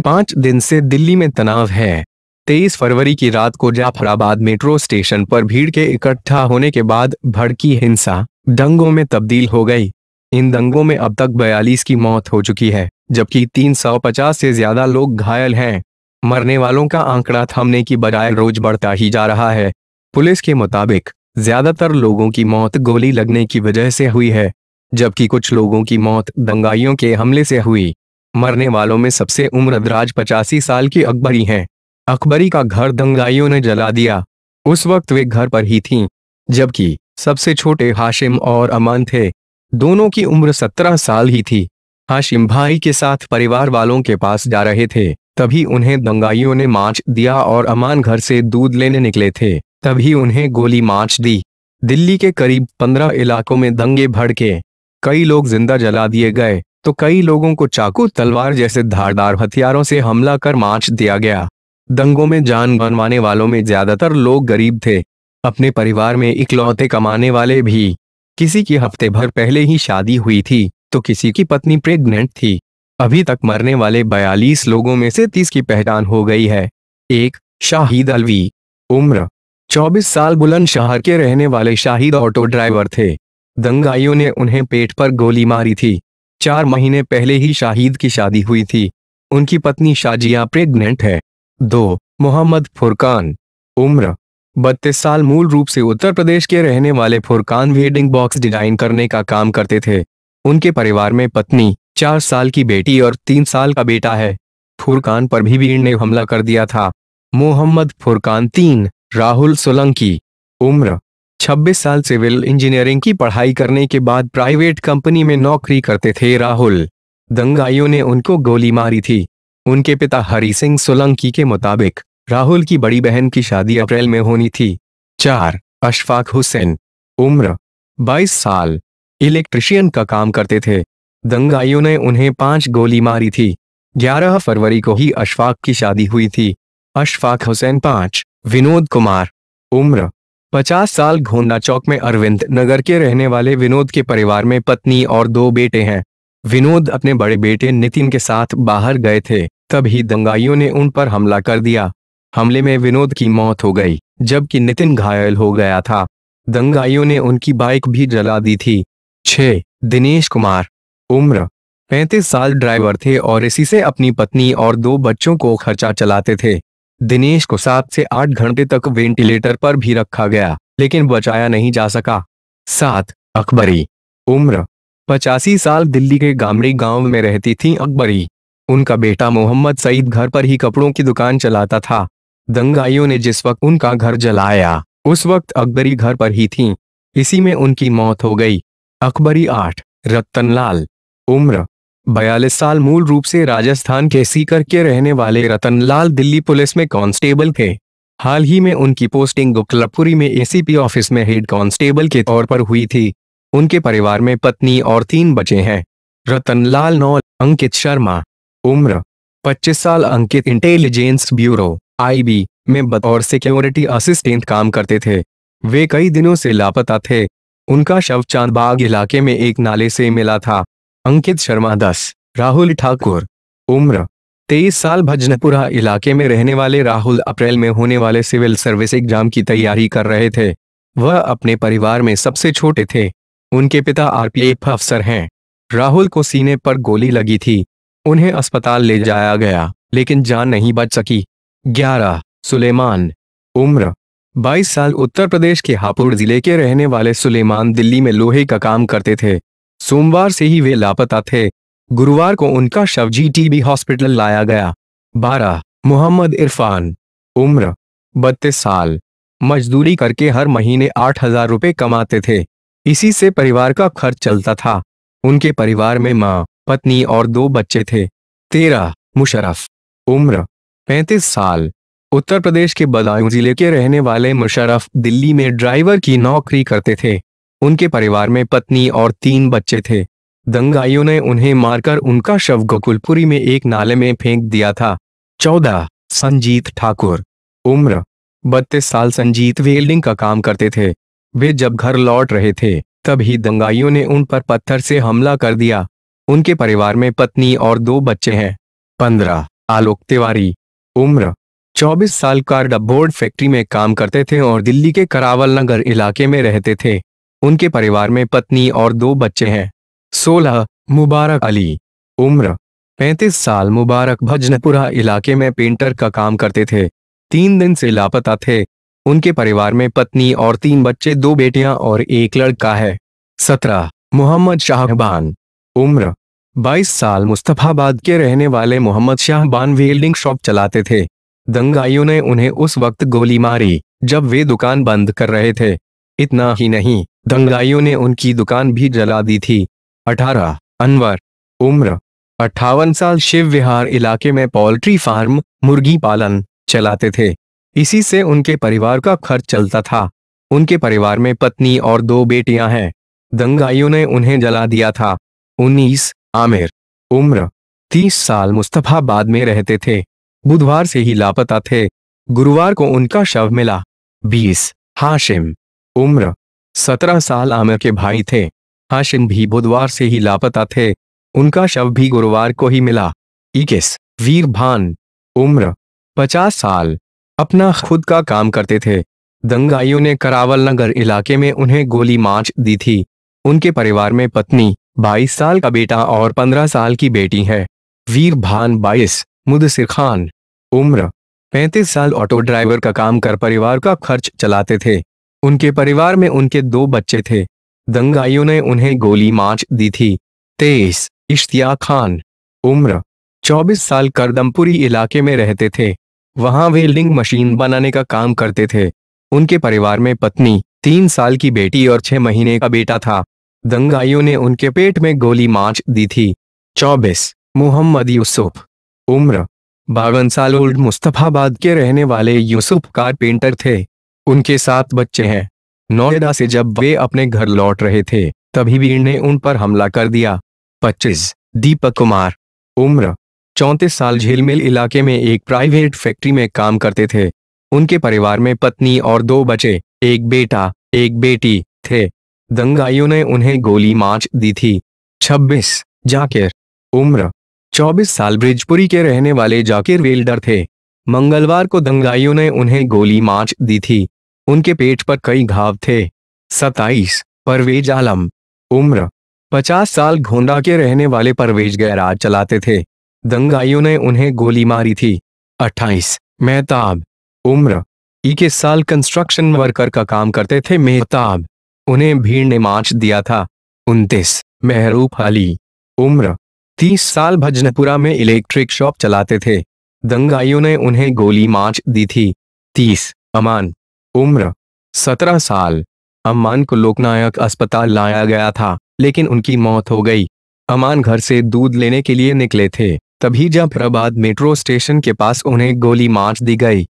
पाँच दिन से दिल्ली में तनाव है। तेईस फरवरी की रात को जाफराबाद मेट्रो स्टेशन पर भीड़ के इकट्ठा होने के बाद भड़की हिंसा, दंगों में तब्दील हो गई। इन दंगों में अब तक बयालीस की मौत हो चुकी है, जबकि 350 से ज़्यादा लोग घायल हैं। मरने वालों का आंकड़ा थमने की बजाय रोज बढ़ता ही जा रहा है। पुलिस के मुताबिक, ज़्यादातर लोगों की मौत गोली लगने की वजह से हुई है, जबकि कुछ लोगों की मौत दंगाइयों के हमले से हुई। मरने वालों में सबसे उम्रदराज पचासी साल की अकबरी हैं। अकबरी का घर दंगाइयों ने जला दिया। उस वक्त वे घर पर ही थीं, जबकि सबसे छोटे हाशिम और अमान थे। दोनों की उम्र सत्रह साल ही थी। हाशिम भाई के साथ परिवार वालों के पास जा रहे थे। तभी उन्हें दंगाइयों ने मार्च दिया और अमान घर से दूध लेने निकले थे। तभी उन्हें गोली मार्च दी। दिल्ली के करीब पंद्रह इलाकों में दंगे भड़के। कई लोग ज़िंदा जला दिए गए। तो कई लोगों को चाकू, तलवार जैसे धारदार हथियारों से हमला कर मार्च दिया गया। दंगों में जान बनवाने वालों में ज़्यादातर लोग गरीब थे। अपने परिवार में इकलौते कमाने वाले भी। किसी की हफ़्ते भर पहले ही शादी हुई थी तो किसी की पत्नी प्रेग्नेंट थी। अभी तक मरने वाले बयालीस लोगों में से तीस की पहचान हो गई है। एक, शाहिद अलवी। उम्र 24 साल बुलंदशहर के रहने वाले शाहिद ऑटो ड्राइवर थे। दंगाइयों ने उन्हें पेट पर गोली मारी थी। चार महीने पहले ही शाहिद की शादी हुई थी। उनकी पत्नी शाजिया प्रेग्नेंट है। दो, मोहम्मद फुरकान। उम्र, बत्तीस साल मूल रूप से उत्तर प्रदेश के रहने वाले फुरकान वेडिंग बॉक्स डिज़ाइन करने का काम करते थे। उनके परिवार में पत्नी, चार साल की बेटी और तीन साल का बेटा है। फुरकान पर भी भीड़ ने हमला कर दिया था। मोहम्मद फुरकान तीन, राहुल सोलंकी। उम्र 26 साल सिविल इंजीनियरिंग की पढ़ाई करने के बाद प्राइवेट कंपनी में नौकरी करते थे राहुल। दंगाइयों ने उनको गोली मारी थी। उनके पिता हरी सिंह सोलंकी के मुताबिक राहुल की बड़ी बहन की शादी अप्रैल में होनी थी। चार, अशफाक हुसैन। उम्र 22 साल। इलेक्ट्रिशियन का काम करते थे। दंगाइयों ने उन्हें पाँच गोली मारी थी। 11 फरवरी को ही अशफाक की शादी हुई थी। अशफाक हुसैन पाँच, विनोद कुमार। उम्र 50 साल घोंडा चौक में अरविंद नगर के रहने वाले विनोद के परिवार में पत्नी और दो बेटे हैं। विनोद अपने बड़े बेटे नितिन के साथ बाहर गए थे, तभी दंगाइयों ने उन पर हमला कर दिया। हमले में विनोद की मौत हो गई, जबकि नितिन घायल हो गया था। दंगाइयों ने उनकी बाइक भी जला दी थी। छह दिनेश कुमार। उम्र, पैंतीस साल ड्राइवर थे और इसी से अपनी पत्नी और दो बच्चों को खर्चा चलाते थे। दिनेश को सात से आठ घंटे तक वेंटिलेटर पर भी रखा गया, लेकिन बचाया नहीं जा सका। सात, अकबरी। उम्र। पचासी साल दिल्ली के गामड़ी गाँव में रहती थी अकबरी। उनका बेटा मोहम्मद सईद घर पर ही कपड़ों की दुकान चलाता था। दंगाइयों ने जिस वक्त उनका घर जलाया, उस वक्त अकबरी घर पर ही थी। इसी में उनकी मौत हो गई। अकबरी आठ, रतनलाल। उम्र। बयालीस साल मूल रूप से राजस्थान के सीकर के रहने वाले रतनलाल दिल्ली पुलिस में कांस्टेबल थे। हाल ही में उनकी पोस्टिंग गुकलपुरी में एसीपी ऑफ़िस में हेड कांस्टेबल के तौर पर हुई थी। उनके परिवार में पत्नी और तीन बच्चे हैं। रतनलाल नौ, अंकित शर्मा। उम्र 25 साल, अंकित इंटेलिजेंस ब्यूरो, आईबी, में बतौर सिक्योरिटी असिस्टेंट काम करते थे। वे कई दिनों से लापता थे। उनका शव चांदबाग इलाके में एक नाले से मिला था। अंकित शर्मा दस, राहुल ठाकुर, उम्र, तेईस साल भजनपुरा इलाके में रहने वाले राहुल अप्रैल में होने वाले सिविल सर्विस एग्ज़ाम की तैयारी कर रहे थे। वह अपने परिवार में सबसे छोटे थे। उनके पिता आरपीएफ अफसर हैं। राहुल को सीने पर गोली लगी थी। उन्हें अस्पताल ले जाया गया, लेकिन जान नहीं बच सकी। ग्यारह, सुलेमान, उम्र 22 साल उत्तर प्रदेश के हापुड़ ज़िले के रहने वाले सुलेमान दिल्ली में लोहे का काम करते थे। सोमवार से ही वे लापता थे। गुरुवार को उनका शव जीटीबी हॉस्पिटल लाया गया। बारह, मोहम्मद इरफान, उम्र, बत्तीस साल। मजदूरी करके हर महीने आठ हज़ार रुपये कमाते थे। इसी से परिवार का खर्च चलता था। उनके परिवार में माँ, पत्नी और दो बच्चे थे। तेरह मुशरफ उम्र, पैंतीस साल। उत्तर प्रदेश के बदायूं ज़िले के रहने वाले मुशरफ दिल्ली में ड्राइवर की नौकरी करते थे। उनके परिवार में पत्नी और तीन बच्चे थे। दंगाइयों ने उन्हें मारकर उनका शव गोकुलपुरी में एक नाले में फेंक दिया था। चौदह, संजीत ठाकुर। उम्र, बत्तीस साल, संजीत वेल्डिंग का काम करते थे। वे जब घर लौट रहे थे, तभी दंगाइयों ने उन पर पत्थर से हमला कर दिया। उनके परिवार में पत्नी और दो बच्चे हैं। पंद्रह, आलोक तिवारी। उम्र 24 साल कार्डबोर्ड फैक्ट्री में काम करते थे और दिल्ली के करावल नगर इलाके में रहते थे। उनके परिवार में पत्नी और दो बच्चे हैं। 16 मुबारक अली। उम्र 35 साल मुबारक। भजनपुरा इलाके में पेंटर का काम करते थे। तीन दिन से लापता थे। उनके परिवार में पत्नी और तीन बच्चे, दो बेटियाँ और एक लड़का है। सत्रह, मोहम्मद शाहबान। उम्र 22 साल मुस्तफाबाद के रहने वाले मोहम्मद शाहबान वेल्डिंग शॉप चलाते थे। दंगाइयों ने उन्हें उस वक्त गोली मारी, जब वे दुकान बंद कर रहे थे। इतना ही नहीं दंगाइयों ने उनकी दुकान भी जला दी थी। अठारह, अनवर, उम्र, अट्ठावन साल शिव विहार इलाके में पोल्ट्री फार्म, मुर्गी पालन, चलाते थे। इसी से उनके परिवार का खर्च चलता था। उनके परिवार में पत्नी और दो बेटियाँ हैं। दंगाइयों ने उन्हें जला दिया था। उन्नीस, आमिर, उम्र, तीस साल मुस्तफाबाद में रहते थे। बुधवार से ही लापता थे। गुरुवार को उनका शव मिला। बीस, हाशिम, उम्र सत्रह साल आमिर के भाई थे। हाशिम भी बुधवार से ही लापता थे। उनका शव भी गुरुवार को ही मिला। इक्कीस, वीर भान, उम्र, पचास साल। अपना खुद का काम करते थे। दंगाइयों ने करावल नगर इलाके में उन्हें गोली मार दी थी। उनके परिवार में पत्नी, बाईस साल का बेटा और पंद्रह साल की बेटी है। वीर भान बाईस, मुदसिर खान, उम्र, पैंतीस साल ऑटो ड्राइवर का काम कर परिवार का खर्च चलाते थे। उनके परिवार में उनके दो बच्चे थे। दंगाइयों ने उन्हें गोली मार दी थी। तेईस इश्तिया खान। उम्र 24 साल करदमपुरी इलाके में रहते थे। वहाँ वेल्डिंग मशीन बनाने का काम करते थे। उनके परिवार में पत्नी, तीन साल की बेटी और छह महीने का बेटा था। दंगाइयों ने उनके पेट में गोली मार दी थी। 24 मोहम्मद यूसुफ। उम्र, बावन साल ओल्ड मुस्तफाबाद के रहने वाले यूसुफ कारपेंटर थे। उनके सात बच्चे हैं। नोएडा से जब वे अपने घर लौट रहे थे, तभी भीड़ ने उन पर हमला कर दिया। पच्चीस, दीपक कुमार। उम्र, चौंतीस साल झीलमिल इलाके में एक प्राइवेट फैक्ट्री में काम करते थे। उनके परिवार में पत्नी और दो बच्चे, एक बेटा, एक बेटी, थे। दंगाइयों ने उन्हें गोली मार दी थी। 26 जाकिर। उम्र 24 साल ब्रिजपुरी के रहने वाले जाकिर वेल्डर थे। मंगलवार को दंगाइयों ने उन्हें गोली मार दी थी। उनके पेट पर कई घाव थे। 27 परवेज आलम। उम्र, पचास साल घोंडा के रहने वाले परवेज गैराज चलाते थे। दंगाइयों ने उन्हें गोली मारी थी। 28 मेहताब। उम्र, इक्कीस साल कंस्ट्रक्शन वर्कर का काम करते थे। मेहताब, उन्हें भीड़ ने मार्च दिया था। उनतीस महरूफ अली। उम्र, तीस साल भजनपुरा में इलेक्ट्रिक शॉप चलाते थे। दंगाइयों ने उन्हें गोली मार दी थी। तीस, अमान। उम्र, सत्रह साल। अमान को लोकनायक अस्पताल लाया गया था, लेकिन उनकी मौत हो गई। अमान घर से दूध लेने के लिए निकले थे, तभी प्रबाद मेट्रो स्टेशन के पास उन्हें गोली मार दी गई।